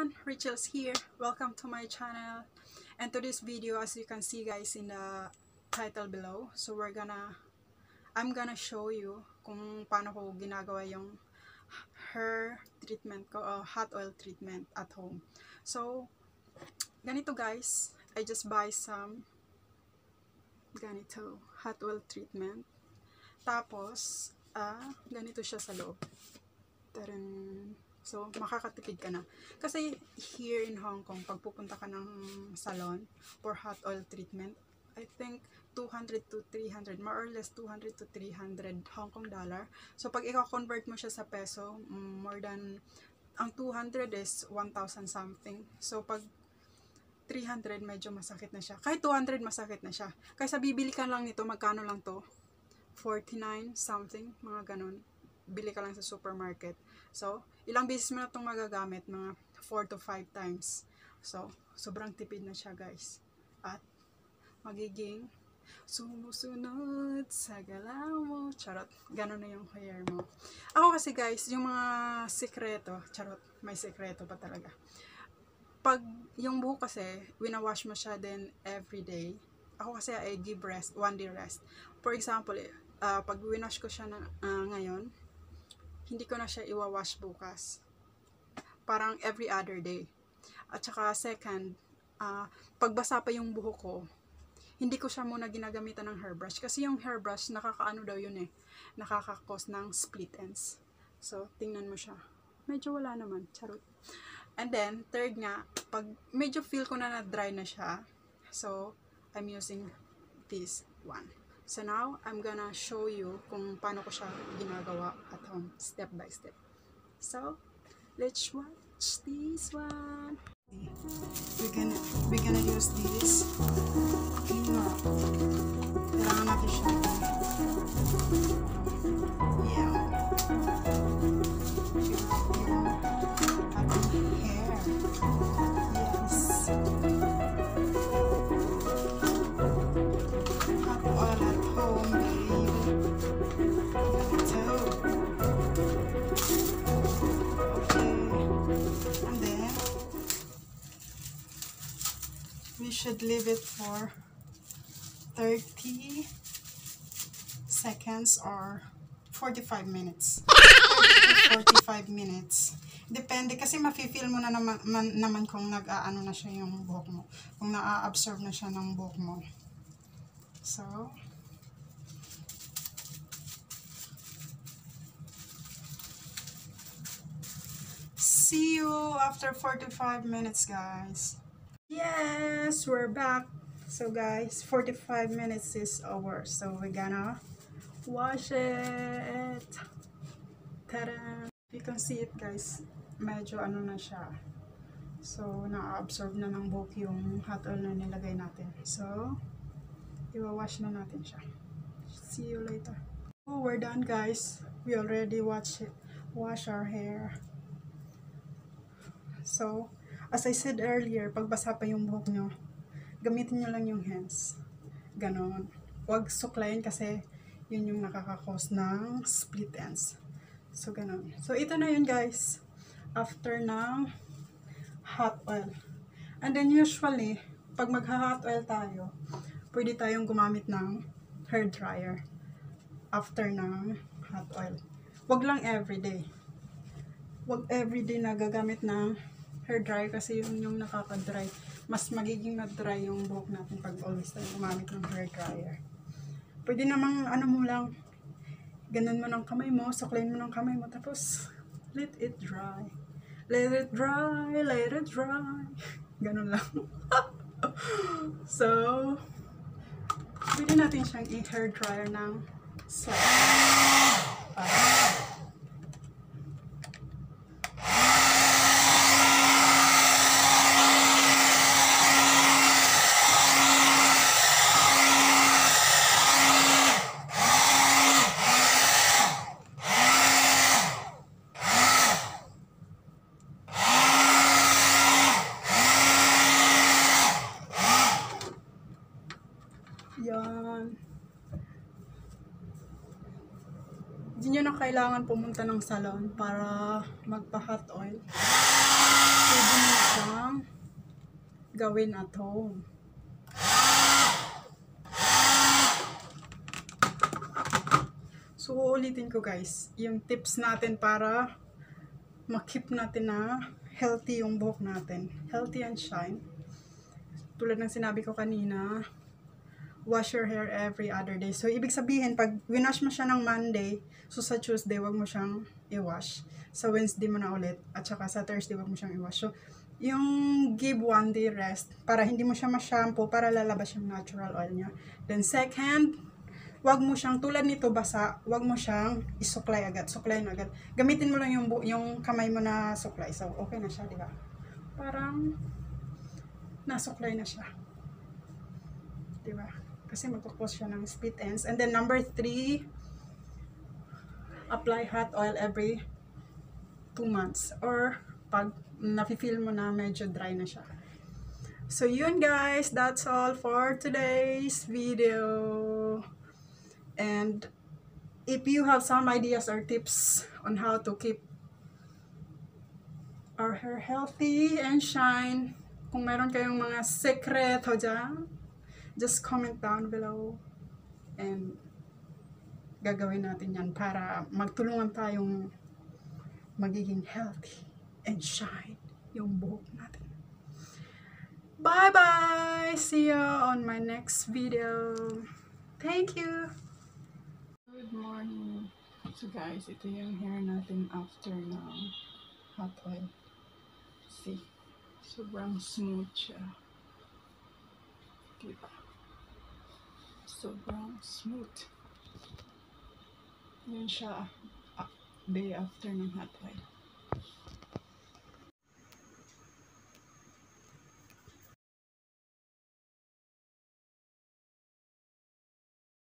everyone, Rachel's here. Welcome to my channel. And to this video, as you can see guys in the title below, so we're gonna, I'm gonna show you kung paano ko ginagawa yung hair treatment ko, uh, hot oil treatment at home. So, ganito guys, I just buy some ganito, hot oil treatment. Tapos, ah, ganito siya sa loob. Taran. So, makakatipid ka na. Kasi here in Hong Kong, pag pupunta ka ng salon for hot oil treatment, I think 200 to 300, more or less 200 to 300 Hong Kong dollar. So, pag i-convert mo siya sa peso, more than, ang 200 is 1,000 something. So, pag 300, medyo masakit na siya. Kahit 200, masakit na siya. Kaysa bibili ka lang nito, magkano lang to? 49 something, mga ganun. Bili ka lang sa supermarket. So, ilang beses mo na itong magagamit, mga 4 to 5 times. So, sobrang tipid na siya guys. At, magiging sumusunod sa galaw mo. Charot. Ganon na yung hair mo. Ako kasi guys, yung mga sekreto, charot, may sekreto pa talaga. Pag yung buhok kasi, winawash mo siya then every day. Ako kasi I give rest, one day rest. For example, uh, pag winash ko siya na, uh, ngayon, hindi ko na siya iwawash bukas. Parang every other day. At saka second, uh, pagbasa pa yung buhok ko, hindi ko siya muna ginagamitan ng hairbrush. Kasi yung hairbrush, nakakaano daw yun eh. Nakakakos ng split ends. So, tingnan mo siya. Medyo wala naman. Charot. And then, third nga, pag medyo feel ko na na-dry na siya, so, I'm using this one. So now, I'm gonna show you kung paano ko siya ginagawa at home, step by step. So, let's watch this one. We're gonna, we're gonna use this should leave it for 30 seconds or 45 minutes. 30 to 45 minutes. Depende kasi mafe-feel mo na naman, man, naman kung nag-aano na siya yung buhok mo. Kung na-absorb na siya ng buhok mo. So, see you after 45 minutes, guys. Yes, we're back. So, guys, 45 minutes is over. So, we're gonna wash it. Tada! You can see it, guys. Medyo ano na siya. So, na-absorb na ng buhok yung hot oil na nilagay natin. So, iwawash na natin siya. See you later. Oh, we're done, guys. We already wash it. Wash our hair. So, as I said earlier, pag basa pa yung buhok nyo, gamitin nyo lang yung hands. Ganon. Huwag suklayin kasi yun yung nakakakos ng split ends. So, ganon. So, ito na yun guys. After ng hot oil. And then usually, pag magha-hot oil tayo, pwede tayong gumamit ng hair dryer after ng hot oil. Huwag lang everyday. Huwag everyday na gagamit ng hair dryer kasi yun yung nakaka-dry. Mas magiging na-dry yung buhok natin pag always tayo gumamit ng hair dryer. Pwede namang ano mo lang, ganun mo ng kamay mo, suklayin mo ng kamay mo, tapos let it dry. Let it dry, let it dry. Ganun lang. so, pwede natin siyang i-hair dryer ng. Uh, Yan. Hindi nyo na kailangan pumunta ng salon para magpa-hot oil. Pwede nyo gawin at home. So, uulitin ko guys, yung tips natin para makip natin na healthy yung buhok natin. Healthy and shine. Tulad ng sinabi ko kanina, wash your hair every other day. So, ibig sabihin, pag winash mo siya ng Monday, so sa Tuesday, wag mo siyang i-wash. Sa Wednesday mo na ulit, at saka sa Thursday, wag mo siyang i-wash. So, yung give one day rest, para hindi mo siya ma-shampoo, para lalabas yung natural oil niya. Then, second, wag mo siyang, tulad nito basa, wag mo siyang isuklay agad, suklayin agad. Gamitin mo lang yung, yung kamay mo na suklay. So, okay na siya, di ba? Parang, nasuklay na siya. Di ba? Kasi magkakos siya ng split ends. And then number three, apply hot oil every two months. Or pag nafe-feel mo na medyo dry na siya. So yun guys, that's all for today's video. And if you have some ideas or tips on how to keep our hair healthy and shine, kung meron kayong mga secret ho dyan, just comment down below and gagawin natin yan para magtulungan tayong magiging healthy and shine yung buhok natin. Bye bye! See you on my next video. Thank you! Good morning. So guys, ito yung hair natin after ng hot oil. See? Sobrang smooth siya. Diba? Sobrang smooth. Yun siya ah, day after ng hot oil.